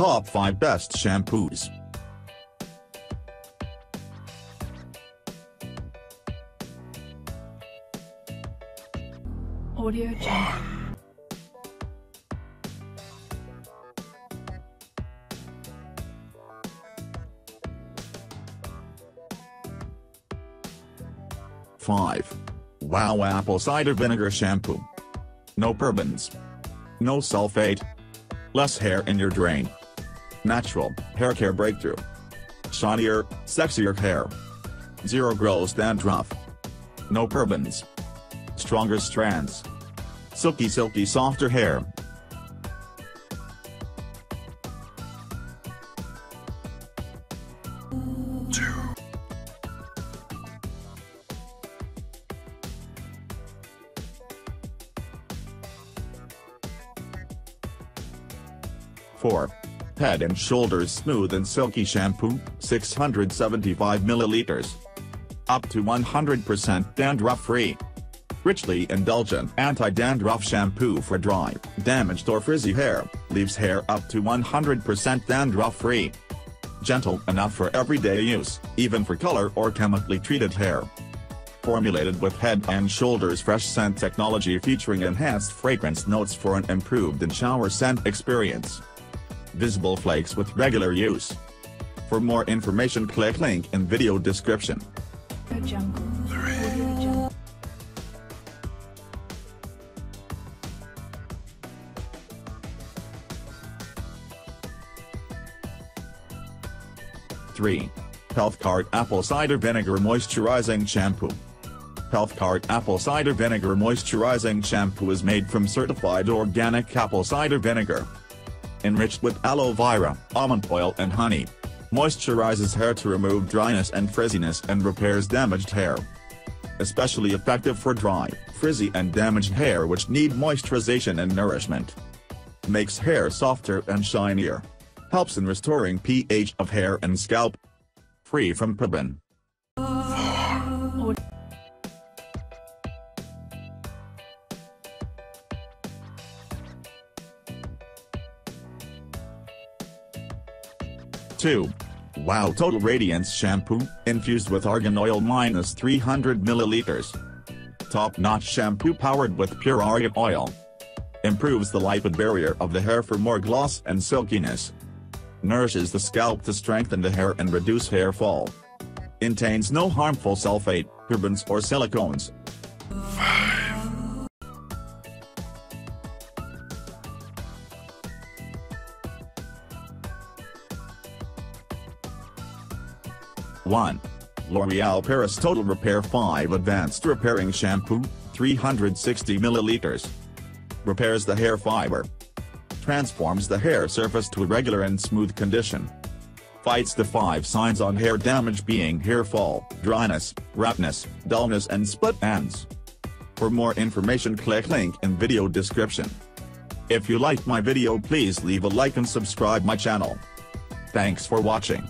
Top 5 Best Shampoos Audio Jungle. Five. Wow Apple Cider Vinegar Shampoo. No parabens. No sulfate. Less hair in your drain. Natural, hair care breakthrough. Shinier, sexier hair. Zero gross dandruff. No parabens. Stronger strands. Silky silky softer hair. Four. Head and Shoulders Smooth and Silky Shampoo, 675 milliliters. Up to 100% dandruff-free. Richly indulgent anti-dandruff shampoo for dry, damaged or frizzy hair, leaves hair up to 100% dandruff-free. Gentle enough for everyday use, even for color or chemically treated hair. Formulated with Head and Shoulders Fresh Scent technology featuring enhanced fragrance notes for an improved in-shower scent experience. Visible flakes with regular use. For more information click link in video description. Jungle. 3. HealthKart Apple Cider Vinegar Moisturizing Shampoo. HealthKart Apple Cider Vinegar Moisturizing Shampoo is made from certified organic apple cider vinegar. Enriched with aloe vera, almond oil and honey. Moisturizes hair to remove dryness and frizziness and repairs damaged hair. Especially effective for dry, frizzy and damaged hair which need moisturization and nourishment. Makes hair softer and shinier. Helps in restoring pH of hair and scalp. Free from paraben. 2. Wow Total Radiance Shampoo, infused with argan oil minus 300 milliliters. Top-notch shampoo powered with pure argan oil. Improves the lipid barrier of the hair for more gloss and silkiness. Nourishes the scalp to strengthen the hair and reduce hair fall. Contains no harmful sulfate, turbans or silicones. One. L'Oreal Paris Total Repair 5 Advanced Repairing Shampoo, 360 milliliters. Repairs the hair fiber. Transforms the hair surface to a regular and smooth condition. Fights the five signs on hair damage being hair fall, dryness, roughness, dullness and split ends. For more information click link in video description. If you liked my video please leave a like and subscribe my channel. Thanks for watching.